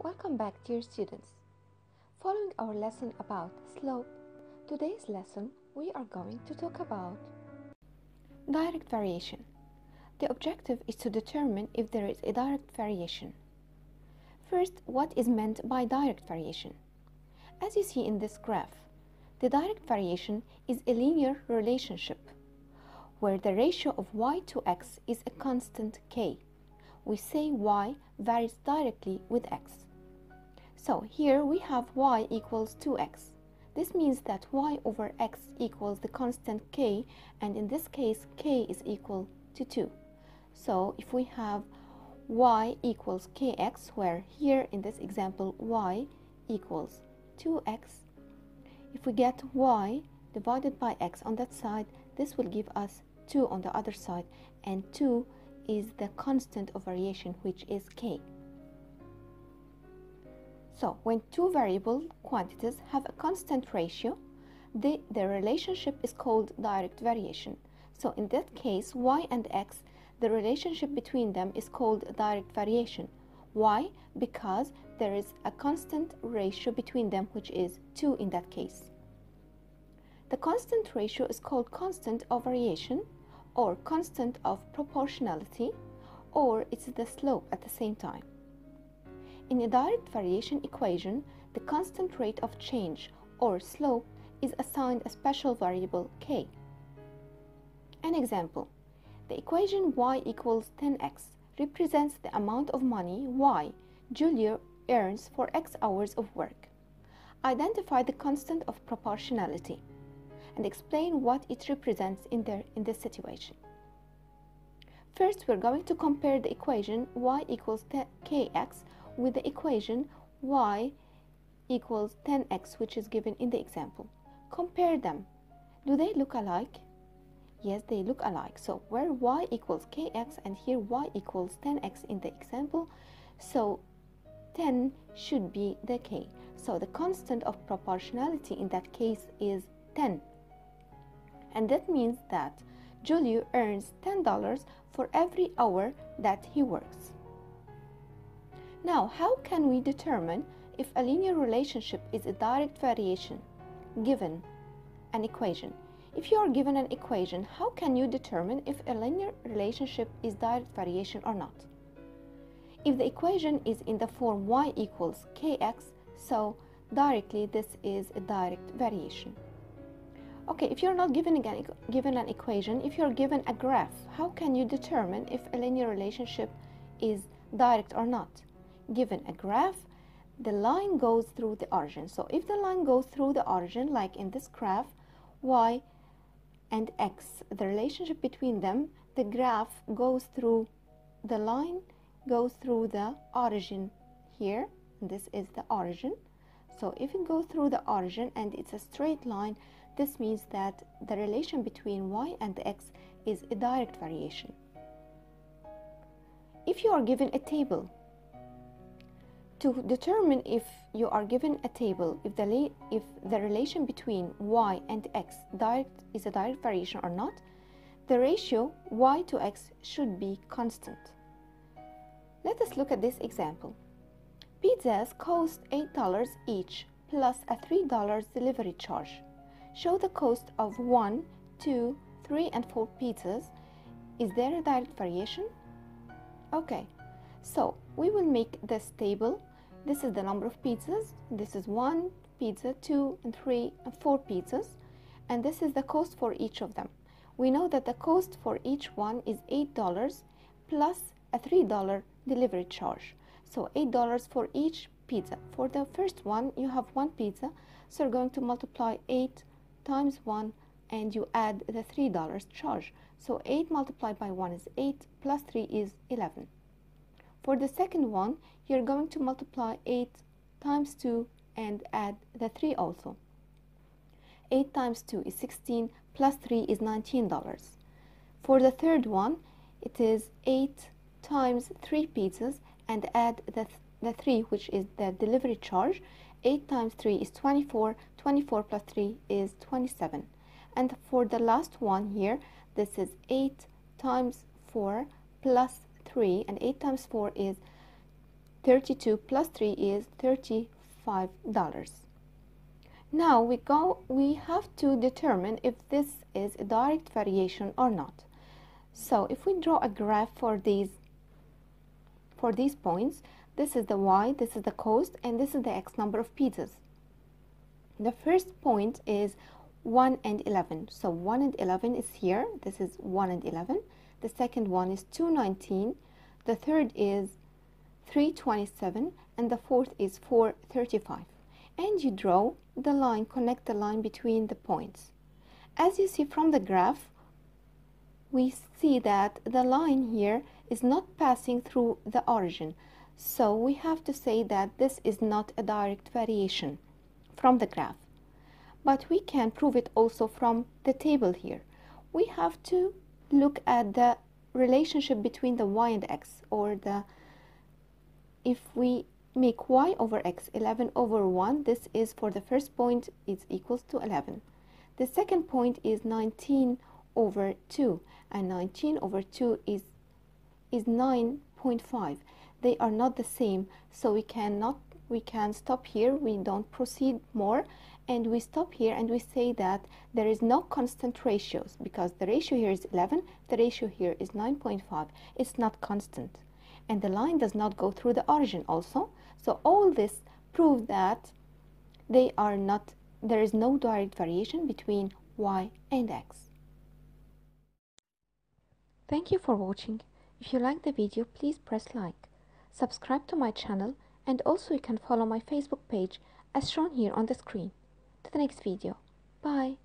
Welcome back, dear students. Following our lesson about slope, today's lesson we are going to talk about direct variation. The objective is to determine if there is a direct variation. First, what is meant by direct variation? As you see in this graph, the direct variation is a linear relationship where the ratio of y to x is a constant k. We say y varies directly with x. So here we have y equals 2x. This means that y over x equals the constant k and in this case k is equal to 2. So if we have y equals kx where here in this example y equals 2x if we get y divided by x on that side this will give us 2 on the other side and 2 is the constant of variation which is k so when two variable quantities have a constant ratio the, the relationship is called direct variation so in that case y and x the relationship between them is called direct variation. Why? Because there is a constant ratio between them, which is 2 in that case. The constant ratio is called constant of variation or constant of proportionality or it's the slope at the same time. In a direct variation equation, the constant rate of change or slope is assigned a special variable k. An example the equation y equals 10x represents the amount of money y Julia earns for x hours of work. Identify the constant of proportionality and explain what it represents in, there, in this situation. First, we're going to compare the equation y equals kx with the equation y equals 10x which is given in the example. Compare them. Do they look alike? yes they look alike so where y equals kx and here y equals 10x in the example so 10 should be the k so the constant of proportionality in that case is 10 and that means that Julio earns $10 for every hour that he works now how can we determine if a linear relationship is a direct variation given an equation if you are given an equation, how can you determine if a linear relationship is direct variation or not? If the equation is in the form y equals kx, so directly this is a direct variation. Okay, if you're not given, again, given an equation, if you're given a graph, how can you determine if a linear relationship is direct or not? Given a graph, the line goes through the origin. So if the line goes through the origin, like in this graph, y and x, the relationship between them, the graph goes through the line, goes through the origin here. This is the origin. So if it goes through the origin and it's a straight line, this means that the relation between y and x is a direct variation. If you are given a table to determine if you are given a table, if the, if the relation between y and x direct, is a direct variation or not, the ratio y to x should be constant. Let us look at this example. Pizzas cost $8 each plus a $3 delivery charge. Show the cost of 1, 2, 3 and 4 pizzas. Is there a direct variation? Okay, so we will make this table this is the number of pizzas. This is one pizza, two and three and four pizzas. And this is the cost for each of them. We know that the cost for each one is $8 plus a $3 delivery charge. So $8 for each pizza. For the first one, you have one pizza. So you're going to multiply 8 times 1 and you add the $3 charge. So 8 multiplied by 1 is 8 plus 3 is 11. For the second one, you're going to multiply 8 times 2 and add the 3 also. 8 times 2 is 16 plus 3 is $19. For the third one, it is 8 times 3 pizzas and add the, th the 3 which is the delivery charge. 8 times 3 is 24, 24 plus 3 is 27. And for the last one here, this is 8 times 4 plus 3 and 8 times 4 is 32 plus 3 is 35 dollars. Now we go we have to determine if this is a direct variation or not. So if we draw a graph for these for these points this is the y this is the cost and this is the x number of pizzas. The first point is 1 and 11 so 1 and 11 is here. This is 1 and 11 the second one is 219 the third is 327 and the fourth is 435 and you draw the line connect the line between the points. As you see from the graph we see that the line here is not passing through the origin. So we have to say that this is not a direct variation from the graph. But we can prove it also from the table here. We have to look at the relationship between the y and x or the if we make y over x 11 over 1 this is for the first point is equals to 11 the second point is 19 over 2 and 19 over 2 is is 9.5 they are not the same so we cannot we can stop here we don't proceed more and we stop here and we say that there is no constant ratios because the ratio here is 11 the ratio here is 9.5 it's not constant. And the line does not go through the origin also. So all this proves that they are not there is no direct variation between y and x. Thank you for watching. If you like the video please press like. Subscribe to my channel and also you can follow my facebook page as shown here on the screen to the next video. Bye